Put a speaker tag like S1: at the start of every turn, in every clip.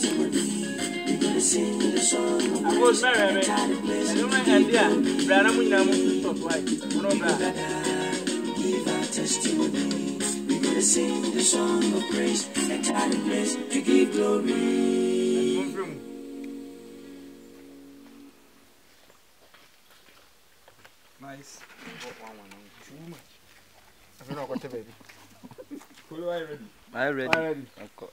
S1: testimony. We're gonna sing the song of
S2: Agos
S1: praise.
S2: mẹ́rẹ̀ mi.
S1: Place to
S2: mẹ́
S1: give
S2: à,
S1: glory.
S2: bẹ̀rẹ̀ náà mo nyina mo fi sọ̀tọ̀ wáyé. Mo náà bẹ̀rẹ̀.
S1: Give our testimony. We're gonna sing the song of praise. Enter the place to give glory.
S2: Mo ń firi mu. Nice. Too much. I feel like I baby. Kolo, are ready?
S3: I ready.
S2: Are ready?
S3: Okay.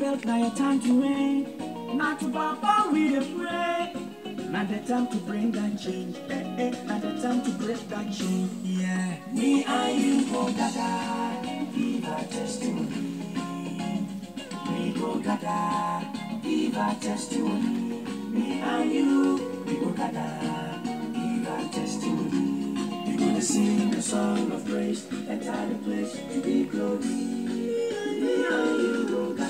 S1: belt, now your time to reign. Not to Papa, we dey pray. Now the time to bring that change. Eh, eh, now the time to break that chain. Yeah. Me and you go gaga, give our testimony. We go gaga, give our testimony. Me and you, we go gaga, give our testimony. We gonna sing the song of praise, enter the place to give glory. Me and you go gaga.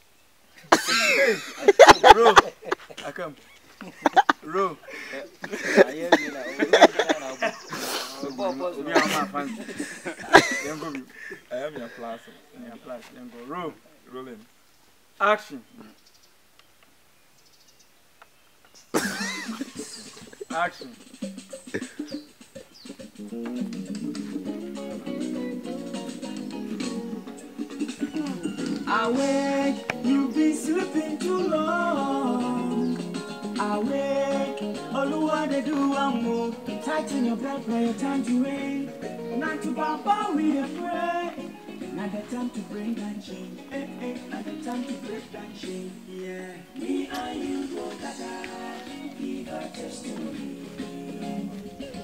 S2: Row. I come. Row.
S3: Ayé mi na o.
S2: Obi a ma fancy. Yẹn go bi. Ẹyẹ mi apply so. Mi apply. Yẹn go row. Rolling. Action. Action.
S1: Awake, been sleeping too long. Awake, Oluwa they do one move. Tighten your belt, now your time to reign. Not to Papa, we dey pray. Now the time to bring that change. Eh, eh, now the time to break that chain. Yeah. Me and you go gaga, give our testimony.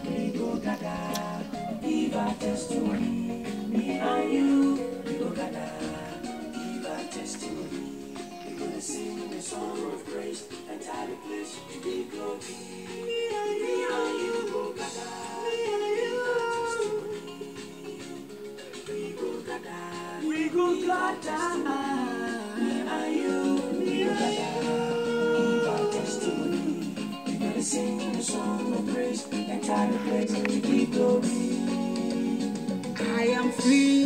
S1: We go gaga, give our testimony. Me and you, we go gaga, give our testimony. We're gonna sing the song of praise, enter the place to give glory. Me and you, and go gaga, me and you, give our testimony. We go gaga, we go gaga. Me and you, we go gaga, give our testimony. We're gonna sing the song of praise, enter the place to give glory.
S4: I am Free,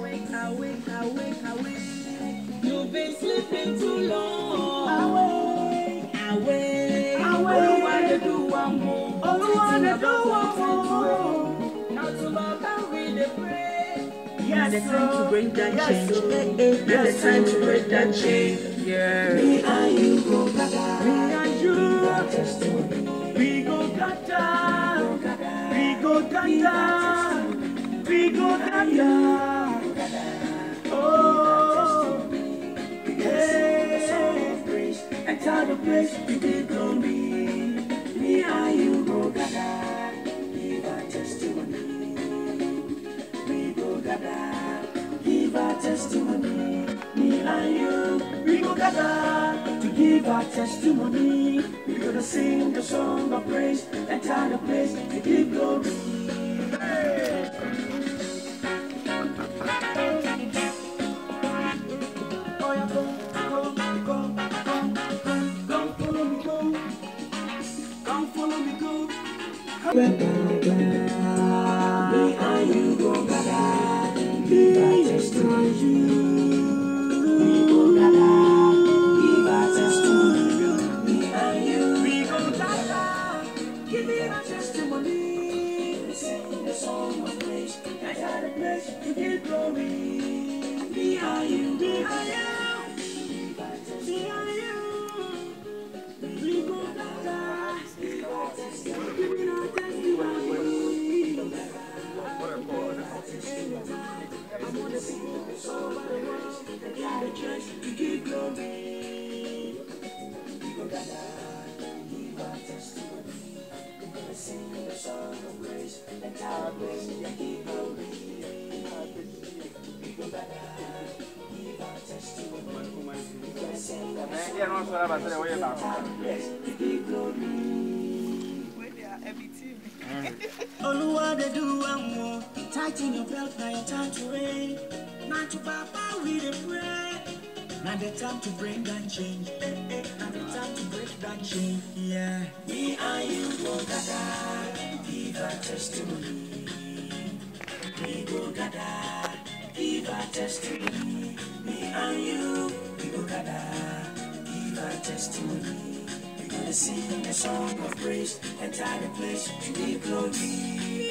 S4: Awake, awake, awake, awake. You've been sleeping too long.
S1: Awake,
S4: Awake,
S1: Awake.
S4: They do one more.
S1: They do one more.
S4: Now to Baba, we dey pray.
S1: Yes,
S4: the time to break that
S1: Yes,
S4: chain. Eh, eh,
S1: Yes,
S4: the time to break that chain. Yeah.
S1: Me and you go gaga.
S4: Me and you.
S1: Give our testimony.
S4: We go gaga.
S1: Go gaga.
S4: We go gaga. We go gaga.
S1: The place to give glory. Me and you go gaga. Give our testimony. We go gaga. Give our testimony. Me and you, we go gaga to give our testimony. We We're gonna sing the song of praise, enter the place, we give glory. Me o. Tighten your belt, now your time to reign. Now to Papa we dey pray. Now the time to bring that change. Eh, eh, Now the time to break that chain. Yeah. Me and you go gather, give our testimony. We go gather, give our testimony. Me and you, we go gather, give our testimony. We gonna sing the song of praise, the and sing the the place to give glory.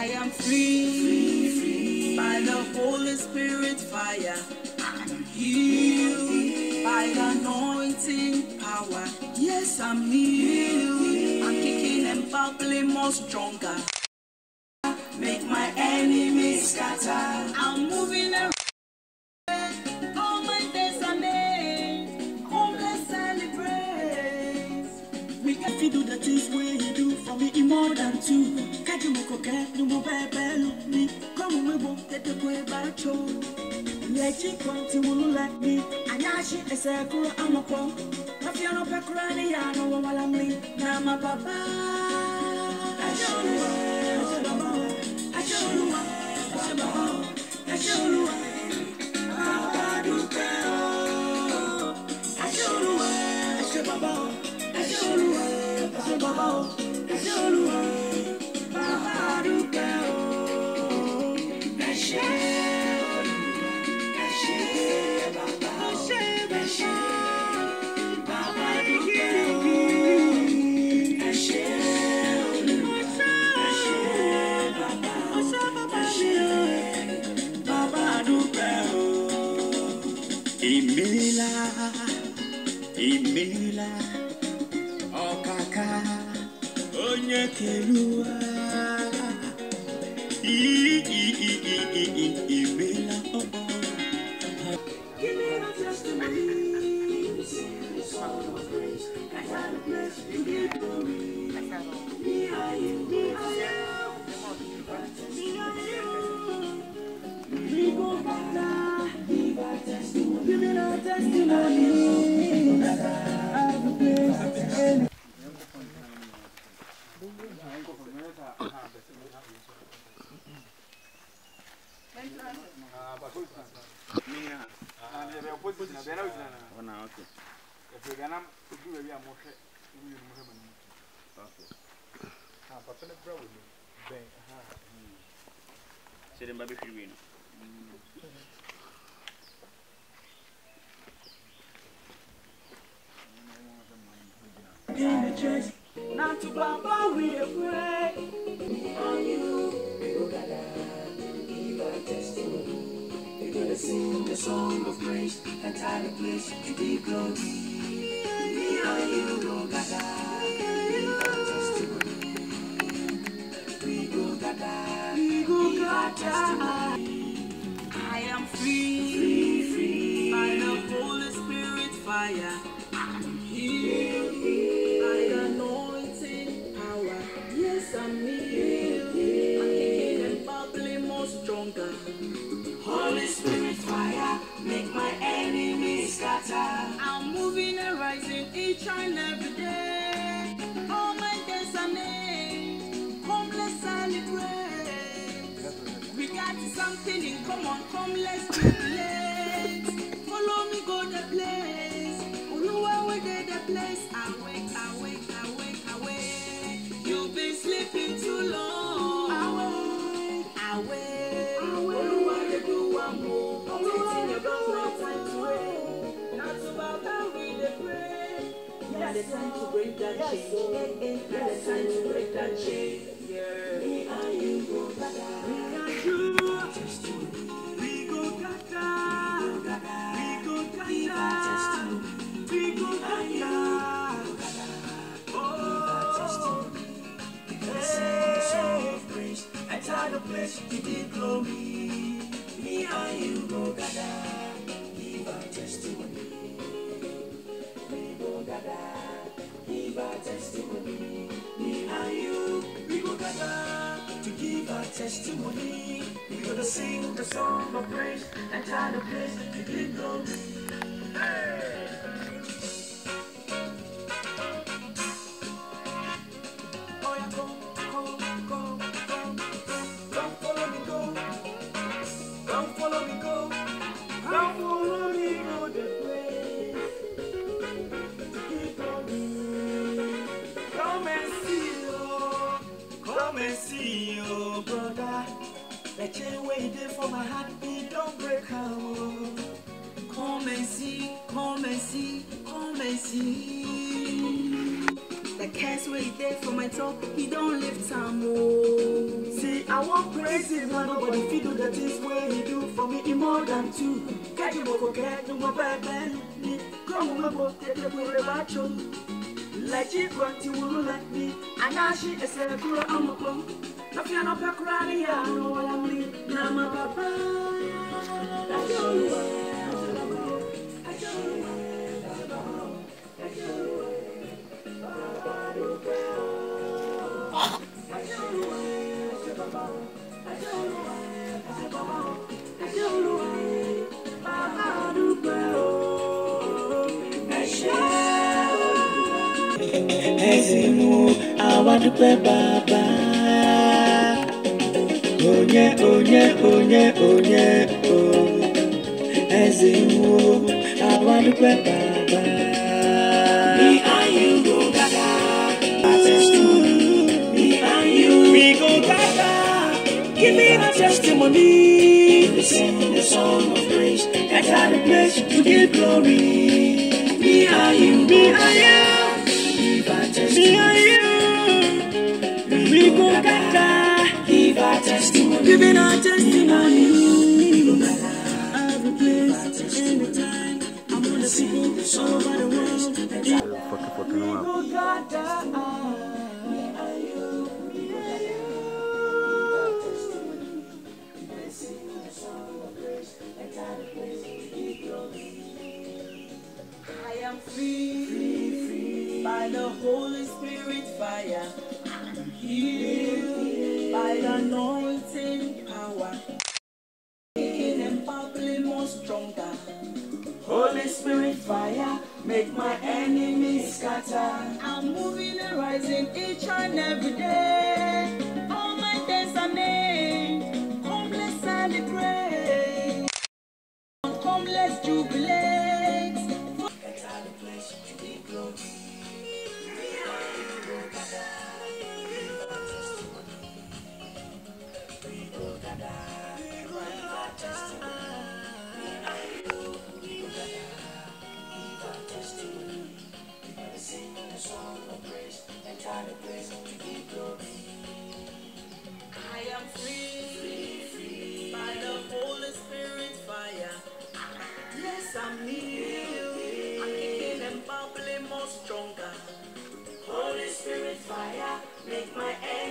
S4: I am free, free, by the Holy Spirit fire. I'm healed by the anointing power. Yes, I'm healed. I'm kicking and bubbling more stronger. Make my enemies scatter. I'm moving around. All my days are made. Homeless celebrate.
S1: We can things where you do for me in more than two. Catch you moko ke, no more bebe look me. Come on, we won't get the way back. Let you come to like me. Anyashi is a kuro amako. Kafiano pekurani ya no I'm. Now my papa. I show you, I show you, I show you, I show you, Baba do peo. I show you, Imila, Imila, Okaka, Onye Kelua, I, I, I, I, I, I, Imila, oh, oh. I got a place to give glory. Me and you,
S3: Ɔna, okay. Hyɛ mba bɛhwiri wei no.
S1: in the church. Now to Baba we dey pray. Me and you, we go gather, give our testimony. We're gonna sing the song of praise, enter the place to give glory. Me and you go gather, give our testimony. We go gather, we go give
S4: something in common. Come, let's jubilate. Follow me, go the place. Oluwa, where they the place? Awake, awake, awake, awake. You've been sleeping too long. Awake, awake. Oluwa, they do one more. Breath, no time to wait. Not about how we pray. Yeah, the time to break that chain. Yeah, the time to break that chain. Yeah. Me and you go gaga.
S1: The to give glory. Me and you go gaga. Give our testimony. We go gaga. Give our testimony. Me and you, we go gaga to give our testimony. We gonna sing the song of praise and try the place to give Come and see, come and see,
S4: come and see. The curse wait there for my top, he don't lift time, oh.
S1: See, I want praise him, but nobody feel do the things where he do for me in more than two. Get you over, get you over, baby. Come on, book, get you with a macho. Let you want you will let me. And now she is a girl, I'm a bum. If you're not a crying, I know what I'm leaving. Now, my papa. I don't Ezimu awadukwe baba Onye onye onye onye o. Ezimu awadukwe baba Me and you go gaga. Our testimony Me. And you. We go gaga. Give me a testimony. We sing the song of praise Enter the place to give glory. Me and you. Me and you. Give our testimony. We go testimony. Giving our testimony.
S4: Let's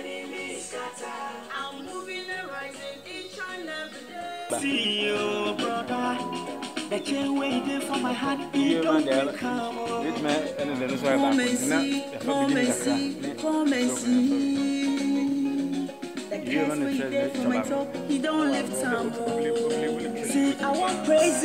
S1: my enemies scatter.
S4: I'm moving and rising each and every day.
S1: See you, brother. The chain waiting for my heart,
S3: Yie
S1: it
S3: ma
S1: don't
S3: deɛ
S1: break, come on.
S3: ɛtumi ɛne deɛ no so ayɛ
S4: Come
S3: baako
S4: and
S3: nti na
S4: see,
S3: yɛfa
S4: come
S3: bigini
S4: and
S3: kakra
S4: see,
S3: ne
S4: come and
S3: so
S4: see. The
S3: You
S4: curse
S3: wanna
S4: way
S3: try
S4: there
S3: that
S4: for my
S3: tobacco?
S4: top, he don't lift time.
S1: See, I want praise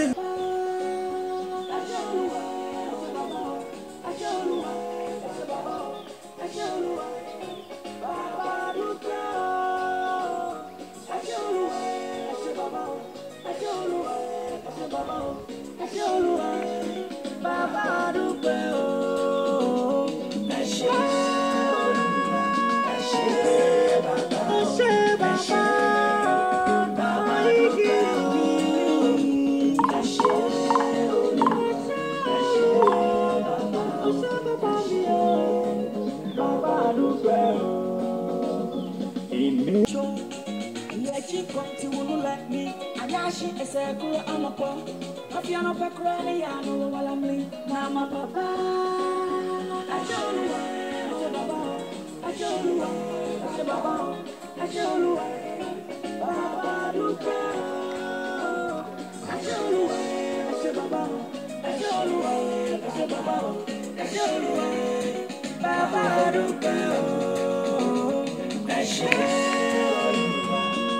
S1: Baba, look out. I show you,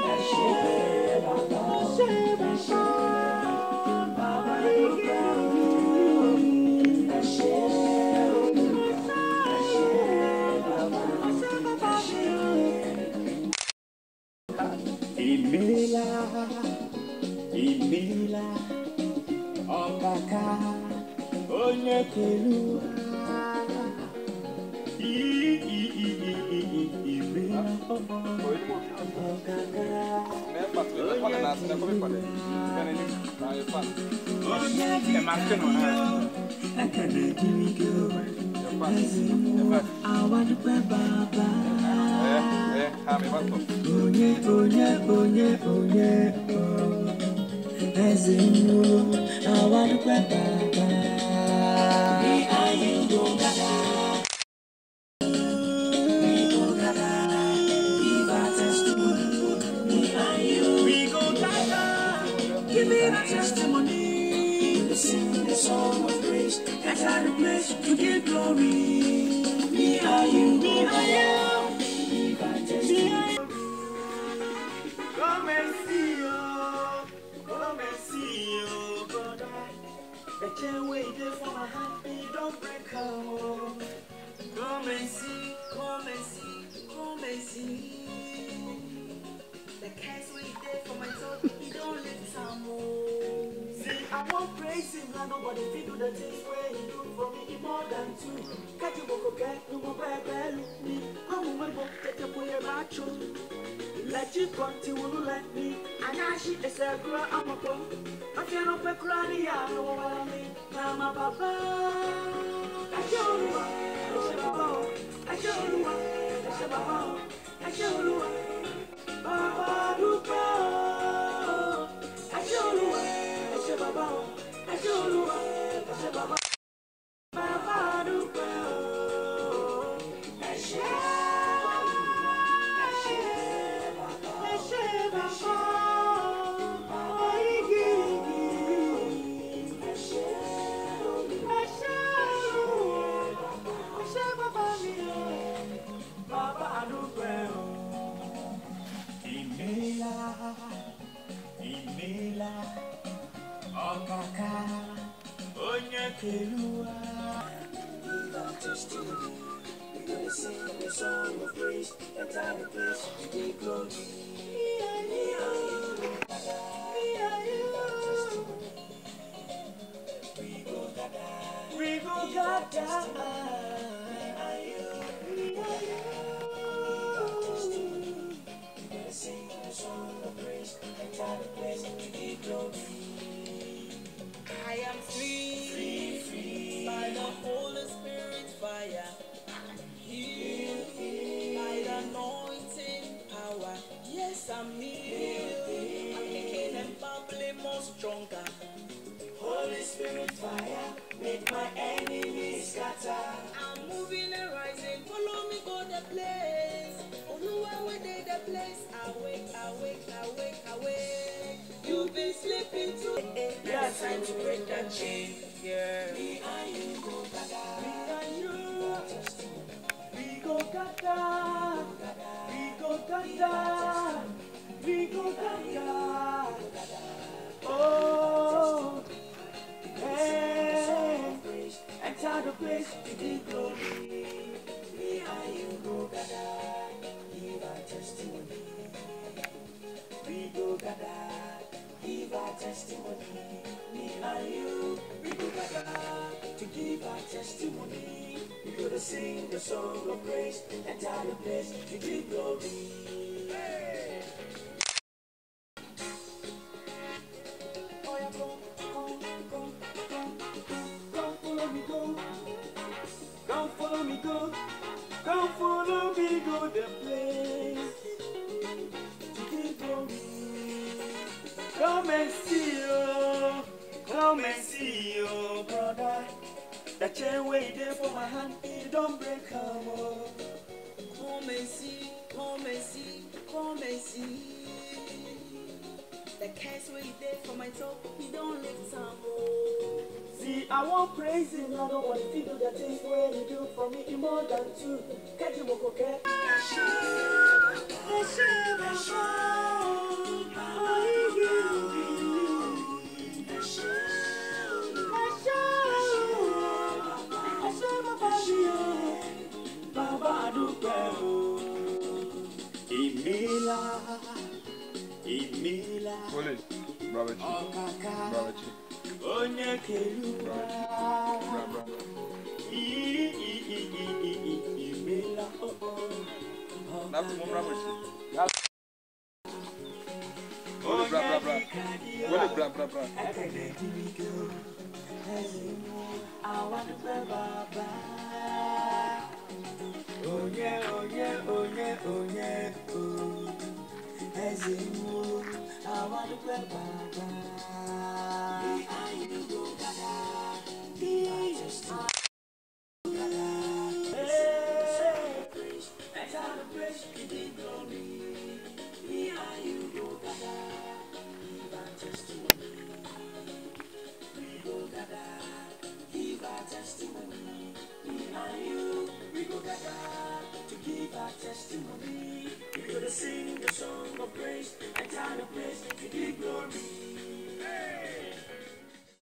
S1: I show Baba. I show Baba. Baba, look out. I show you, I show Baba. I show Baba. Imila, Imila, Ọkaka, onye kelu onye kelu Ekele kiri go, Ezinụlọ, awadukwe baba. Onye, onye, onye, onye, oh. Ezinụlọ, awadukwe baba. The chain waiting for my me don't break out. Come and see, come and see, come and see. The cares waiting for my soul, he don't let some more. See, I won't praise him, and nobody feel do the things where he do for me he more than two. Catch you go get, no more bad, look me. I'm a man, get your boy a macho. Let you continue to let me. And now she is a girl, I'm a girl. I feel no peck running, I know what I mean. Mama, papa. I show you what. I show Baba. I show you what. I show Baba. I show you what. Baba, look out. Time to
S4: break that chain. Yeah.
S1: Me and you go gaga. Me and you. We go gaga. We go gaga. We go gaga. Oh. Hey. Enter the place testimony. Me and you. We go gaga. To give our testimony. We're gonna sing the song of praise. Enter the place to give glory. I won't praise him, I don't want to do the things where you do for me. In more than two. Catch him, okay? Baba dúpẹ́ o, ìmílá, ìmílá, ọ̀kàkà, onye
S3: kere ụwa. Imela
S1: onye onye onye onye eze mụ awadukwe baba